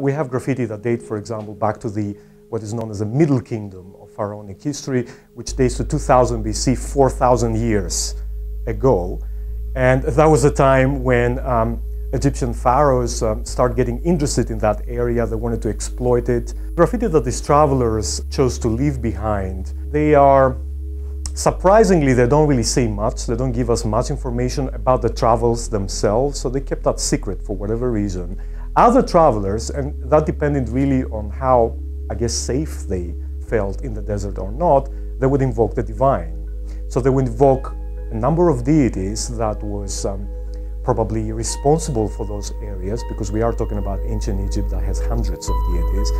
We have graffiti that date, for example, back to the what is known as the Middle Kingdom of Pharaonic history, which dates to 2000 BC, 4,000 years ago. And that was a time when um, Egyptian pharaohs um, started getting interested in that area. They wanted to exploit it. Graffiti that these travelers chose to leave behind, they are surprisingly, they don't really say much. They don't give us much information about the travels themselves. So they kept that secret for whatever reason. Other travelers, and that depended really on how, I guess, safe they felt in the desert or not, they would invoke the divine. So they would invoke a number of deities that was um, probably responsible for those areas because we are talking about ancient Egypt that has hundreds of deities.